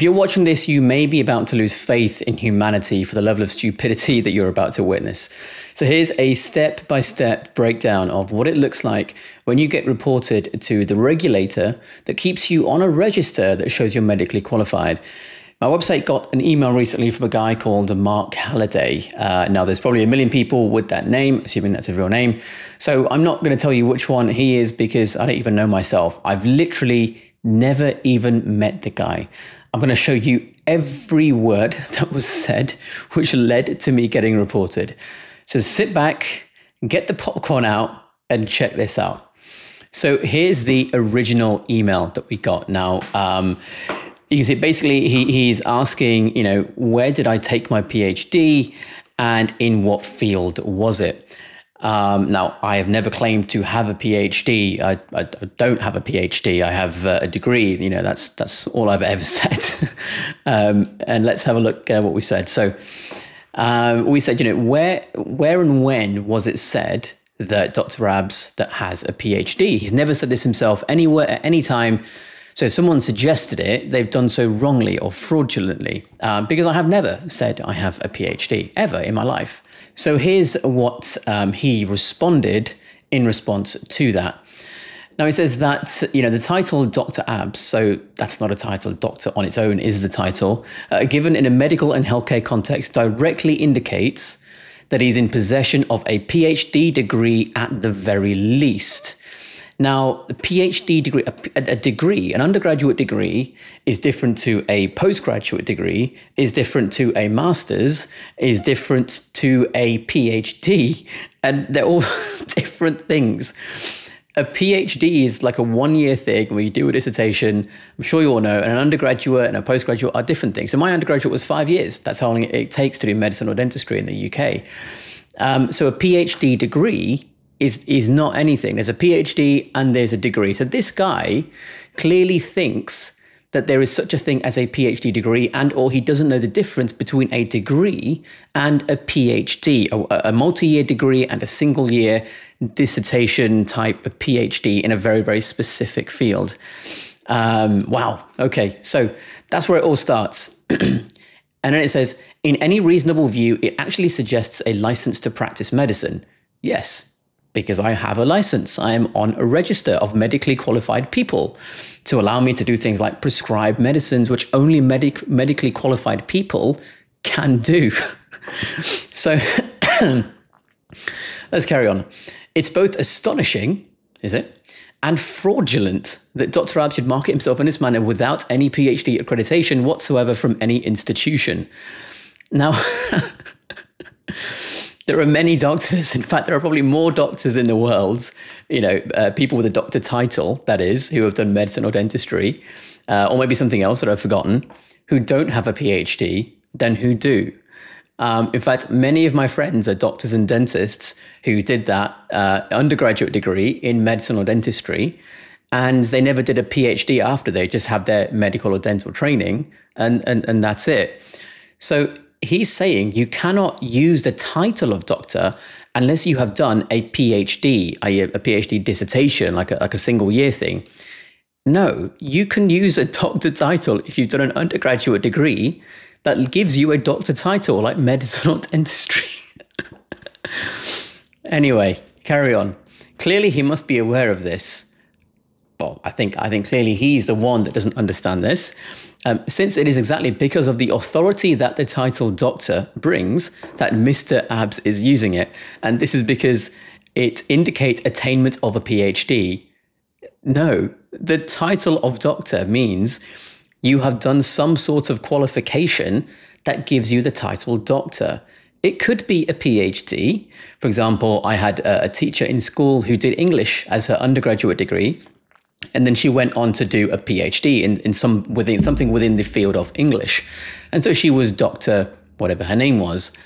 If you're watching this, you may be about to lose faith in humanity for the level of stupidity that you're about to witness. So, here's a step by step breakdown of what it looks like when you get reported to the regulator that keeps you on a register that shows you're medically qualified. My website got an email recently from a guy called Mark Halliday. Uh, now, there's probably a million people with that name, assuming that's a real name. So, I'm not going to tell you which one he is because I don't even know myself. I've literally never even met the guy. I'm going to show you every word that was said, which led to me getting reported. So sit back, get the popcorn out, and check this out. So here's the original email that we got. Now, um, you can see basically he, he's asking, you know, where did I take my PhD and in what field was it? Um, now, I have never claimed to have a PhD. I, I, I don't have a PhD. I have uh, a degree. You know, that's that's all I've ever said. um, and let's have a look at what we said. So um, we said, you know, where where and when was it said that Dr. Abs that has a PhD? He's never said this himself anywhere at any time. So if someone suggested it, they've done so wrongly or fraudulently, um, because I have never said I have a PhD ever in my life. So here's what um, he responded in response to that. Now he says that you know the title Dr. Abs, so that's not a title. Doctor on its own is the title, uh, given in a medical and healthcare context, directly indicates that he's in possession of a PhD degree at the very least. Now, a PhD degree, a, a, degree, an undergraduate degree is different to a postgraduate degree, is different to a master's, is different to a PhD, and they're all different things. A PhD is like a one year thing where you do a dissertation. I'm sure you all know, and an undergraduate and a postgraduate are different things. So, my undergraduate was five years. That's how long it takes to do medicine or dentistry in the UK. Um, so, a PhD degree is is not anything. There's a PhD and there's a degree. So this guy clearly thinks that there is such a thing as a PhD degree, and or he doesn't know the difference between a degree and a PhD, a, a multi-year degree and a single-year dissertation type of PhD in a very very specific field. Um, wow. Okay, so that's where it all starts. and then it says, in any reasonable view, it actually suggests a license to practice medicine. Yes, because I have a license. I am on a register of medically qualified people to allow me to do things like prescribe medicines, which only medic- medically qualified people can do. so let's carry on. It's both astonishing, is it? And fraudulent that Dr. Ab should market himself in this manner without any PhD accreditation whatsoever from any institution. Now, there are many doctors. In fact, there are probably more doctors in the world, you know, uh, people with a doctor title, that is, who have done medicine or dentistry, uh, or maybe something else that I've forgotten, who don't have a PhD than who do. Um, in fact, many of my friends are doctors and dentists who did that uh, undergraduate degree in medicine or dentistry, and they never did a PhD after. They just have their medical or dental training, and, and, and that's it. So he's saying you cannot use the title of doctor unless you have done a PhD, a, a PhD dissertation, like a, like a single year thing. No, you can use a doctor title if you've done an undergraduate degree that gives you a doctor title, like medicine or dentistry. anyway, carry on. Clearly, he must be aware of this. Well, I think I think clearly he's the one that doesn't understand this. Um, since it is exactly because of the authority that the title doctor brings that Mr. Abs is using it. And this is because it indicates attainment of a PhD. No, the title of doctor means you have done some sort of qualification that gives you the title doctor. It could be a PhD. For example, I had a, a teacher in school who did English as her undergraduate degree and then she went on to do a PhD in, in some within something within the field of English, and so she was Doctor whatever her name was.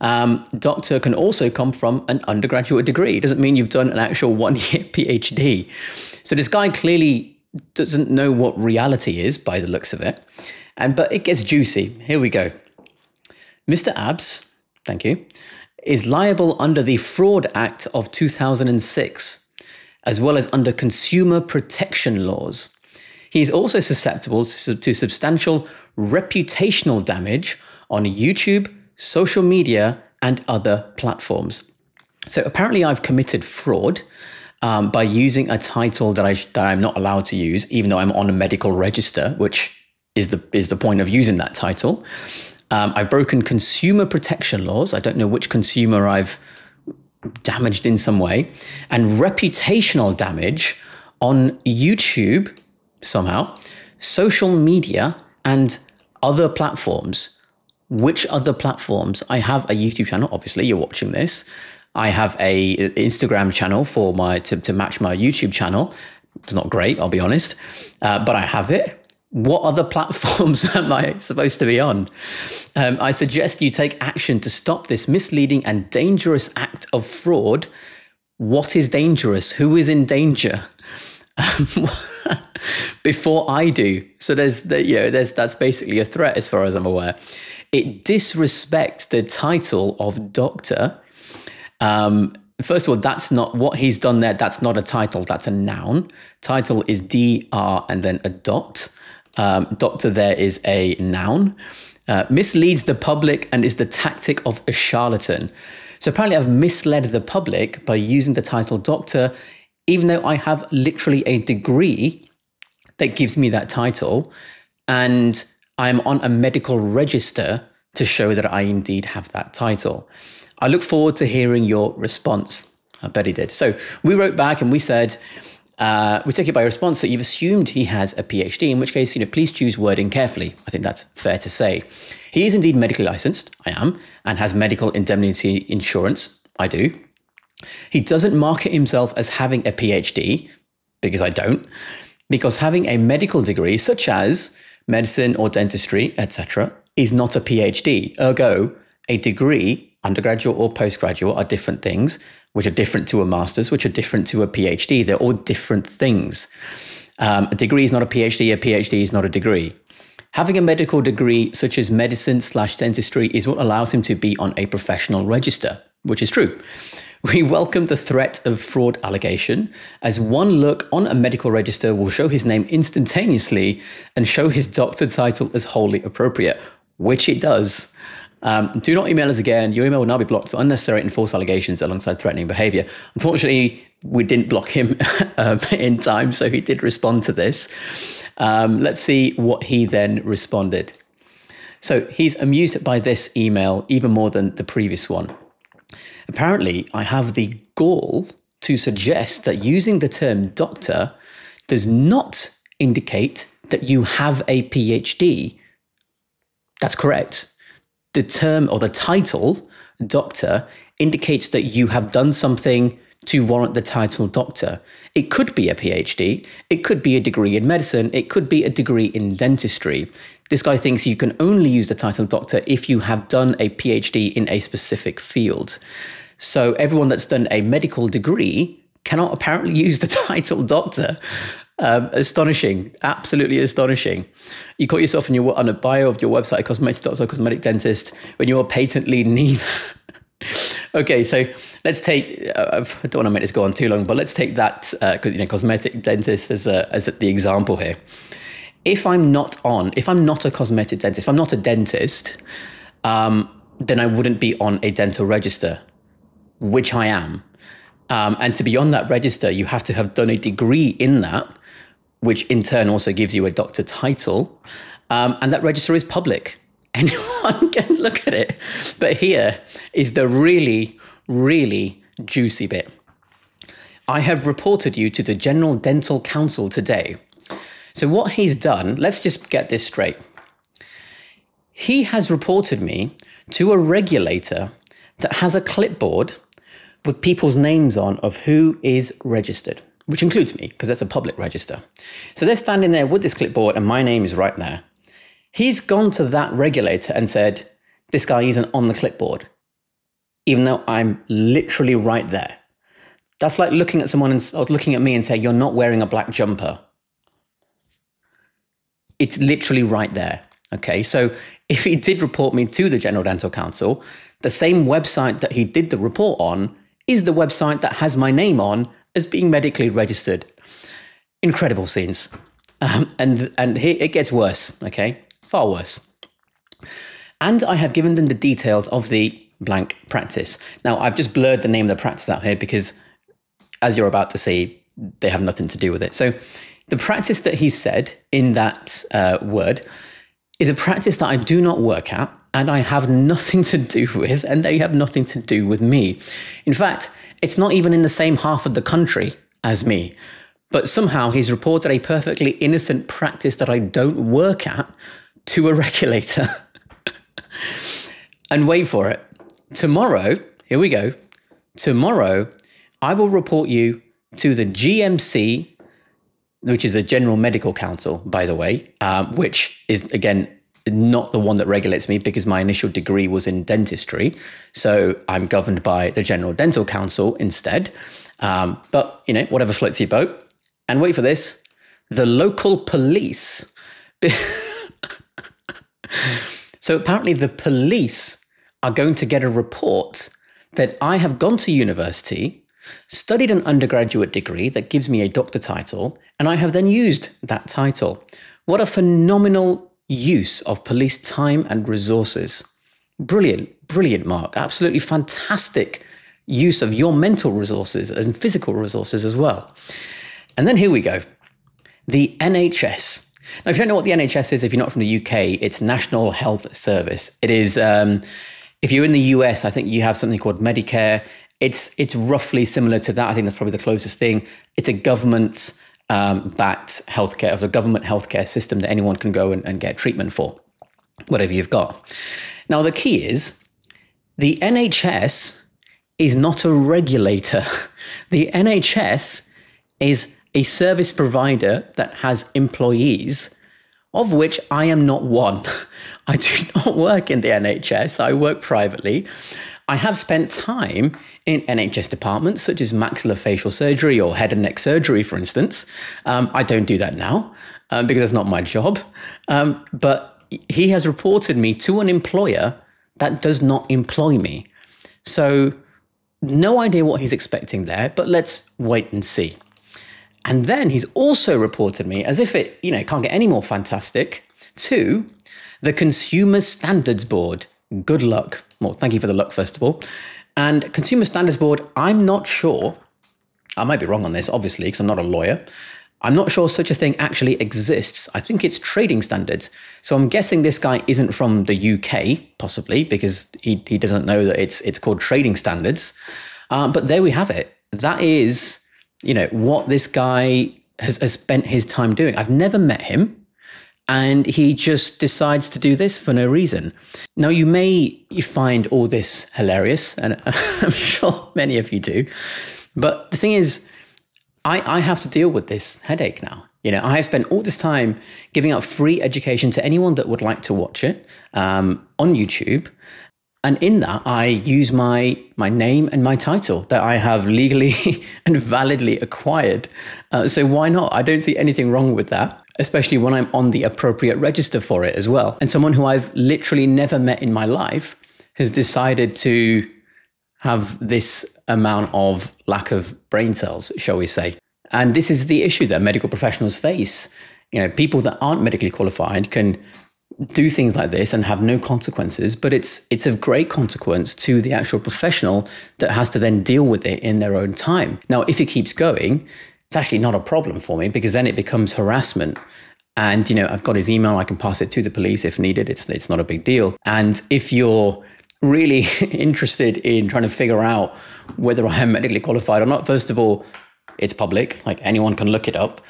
Um, doctor can also come from an undergraduate degree. It doesn't mean you've done an actual one year PhD. So this guy clearly doesn't know what reality is by the looks of it. And but it gets juicy. Here we go. Mr. Abs, thank you, is liable under the Fraud Act of 2006 as well as under consumer protection laws. He is also susceptible to substantial reputational damage on YouTube, social media, and other platforms. So apparently, I've committed fraud um, by using a title that I that I'm not allowed to use, even though I'm on a medical register, which is the is the point of using that title. Um, I've broken consumer protection laws. I don't know which consumer I've damaged in some way, and reputational damage on YouTube somehow, social media, and other platforms. Which other platforms? I have a YouTube channel. Obviously, you're watching this. I have a Instagram channel for my to, to match my YouTube channel. It's not great, I'll be honest, uh, but I have it. What other platforms am I supposed to be on? Um, I suggest you take action to stop this misleading and dangerous act of fraud. What is dangerous? Who is in danger? before I do. So there's, the, you know, there's that's basically a threat as far as I'm aware. It disrespects the title of doctor. Um, first of all, that's not what he's done there. That's not a title. That's a noun. Title is dr and then a dot. Um, doctor there is a noun. Uh, misleads the public and is the tactic of a charlatan. So apparently, I've misled the public by using the title doctor even though I have literally a degree that gives me that title, and I'm on a medical register to show that I indeed have that title. I look forward to hearing your response. I bet he did. So we wrote back and we said, uh, we take it by response that you've assumed he has a PhD, in which case, you know, please choose wording carefully. I think that's fair to say. He is indeed medically licensed, I am, and has medical indemnity insurance, I do. He doesn't market himself as having a PhD, because I don't, because having a medical degree, such as medicine or dentistry, etc., is not a PhD. Ergo, a degree, undergraduate or postgraduate, are different things, which are different to a master's, which are different to a PhD. They're all different things. Um, a degree is not a PhD, a PhD is not a degree. Having a medical degree, such as medicine slash dentistry, is what allows him to be on a professional register, which is true. We welcome the threat of fraud allegation, as one look on a medical register will show his name instantaneously and show his doctor title as wholly appropriate, which it does. Um, do not email us again. Your email will now be blocked for unnecessary and false allegations alongside threatening behavior. Unfortunately, we didn't block him um, in time, so he did respond to this. Um, let's see what he then responded. So he's amused by this email even more than the previous one. Apparently, I have the gall to suggest that using the term doctor does not indicate that you have a PhD. That's correct. The term or the title, doctor, indicates that you have done something to warrant the title doctor. It could be a PhD, it could be a degree in medicine, it could be a degree in dentistry. This guy thinks you can only use the title doctor if you have done a PhD in a specific field. So everyone that's done a medical degree cannot apparently use the title doctor. Um, astonishing, absolutely astonishing. You call yourself your on a bio of your website, cosmetic cosmetic dentist, when you are patently neither. okay, so let's take. Uh, I don't want to make this go on too long, but let's take that uh, you know cosmetic dentist as a, as the example here. If I'm not on, if I'm not a cosmetic dentist, if I'm not a dentist, um, then I wouldn't be on a dental register which I am. Um, and to be on that register, you have to have done a degree in that, which in turn also gives you a doctor title. Um, and that register is public. Anyone can look at it. But here is the really, really juicy bit. I have reported you to the General Dental Council today. So, what he's done, let's just get this straight. He has reported me to a regulator that has a clipboard with people's names on of who is registered, which includes me because that's a public register. So they're standing there with this clipboard and my name is right there. He's gone to that regulator and said, This guy isn't on the clipboard, even though I'm literally right there. That's like looking at someone and looking at me and saying, You're not wearing a black jumper. It's literally right there. Okay, so if he did report me to the General Dental Council, the same website that he did the report on is the website that has my name on as being medically registered. Incredible scenes. Um, and and here it gets worse, okay? Far worse. And I have given them the details of the blank practice. Now, I've just blurred the name of the practice out here because, as you're about to see, they have nothing to do with it. So, the practice that he said in that uh, word is a practice that I do not work at and I have nothing to do with, and they have nothing to do with me. In fact, it's not even in the same half of the country as me. But somehow he's reported a perfectly innocent practice that I don't work at to a regulator. and wait for it. Tomorrow, here we go. Tomorrow, I will report you to the GMC, which is a General Medical Council, by the way, um, which is, again, not the one that regulates me because my initial degree was in dentistry. So I'm governed by the General Dental Council instead. Um, but, you know, whatever floats your boat. And wait for this the local police. so apparently, the police are going to get a report that I have gone to university, studied an undergraduate degree that gives me a doctor title, and I have then used that title. What a phenomenal use of police time and resources. Brilliant, brilliant, Mark. Absolutely fantastic use of your mental resources and physical resources as well. And then here we go the NHS. Now, if you don't know what the NHS is, if you're not from the UK, it's National Health Service. It is, um, if you're in the US, I think you have something called Medicare. It's it's roughly similar to that. I think that's probably the closest thing. It's a government um, backed healthcare, it's a government healthcare system that anyone can go and, and get treatment for, whatever you've got. Now, the key is the NHS is not a regulator. The NHS is a service provider that has employees, of which I am not one. I do not work in the NHS, I work privately. I have spent time in NHS departments such as maxillofacial surgery or head and neck surgery, for instance. Um, I don't do that now um, because that's not my job. Um, but he has reported me to an employer that does not employ me. So, no idea what he's expecting there, but let's wait and see. And then he's also reported me, as if it, you know, can't get any more fantastic, to the Consumer Standards Board. Good luck. Well, thank you for the luck, first of all. And Consumer Standards Board, I'm not sure, I might be wrong on this, obviously, because I'm not a lawyer. I'm not sure such a thing actually exists. I think it's trading standards. So I'm guessing this guy isn't from the UK, possibly, because he, he doesn't know that it's it's called trading standards. Um, but there we have it. That is you know, what this guy has, has spent his time doing. I've never met him and he just decides to do this for no reason. Now, you may you find all this hilarious, and I'm sure many of you do. But the thing is, I, I have to deal with this headache now. You know, I have spent all this time giving out free education to anyone that would like to watch it um, on YouTube. And in that, I use my my name and my title that I have legally and validly acquired. Uh, so why not? I don't see anything wrong with that, especially when I'm on the appropriate register for it as well. And someone who I've literally never met in my life has decided to have this amount of lack of brain cells, shall we say. And this is the issue that medical professionals face. You know, people that aren't medically qualified can do things like this and have no consequences, but it's it's of great consequence to the actual professional that has to then deal with it in their own time. Now, if it keeps going, it's actually not a problem for me because then it becomes harassment. And you know, I've got his email, I can pass it to the police if needed. It's it's not a big deal. And if you're really interested in trying to figure out whether I am medically qualified or not, first of all, it's public, like anyone can look it up.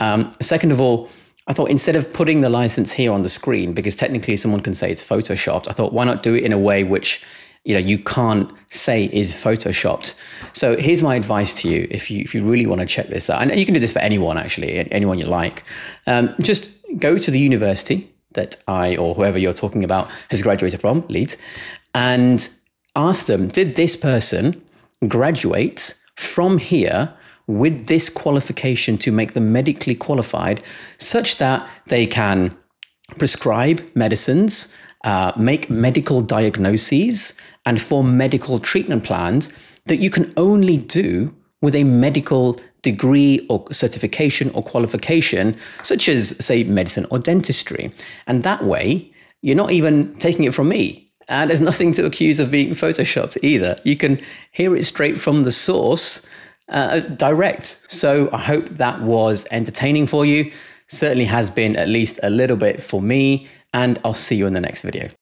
Um, second of all, I thought instead of putting the license here on the screen, because technically someone can say it's photoshopped, I thought why not do it in a way which you know you can't say is photoshopped. So here's my advice to you: if you if you really want to check this out, and you can do this for anyone actually, anyone you like, um, just go to the university that I or whoever you're talking about has graduated from, Leeds, and ask them: Did this person graduate from here? With this qualification to make them medically qualified such that they can prescribe medicines, uh, make medical diagnoses, and form medical treatment plans that you can only do with a medical degree or certification or qualification, such as, say, medicine or dentistry. And that way, you're not even taking it from me. And there's nothing to accuse of being photoshopped either. You can hear it straight from the source, uh, direct. So I hope that was entertaining for you. Certainly has been at least a little bit for me. And I'll see you in the next video.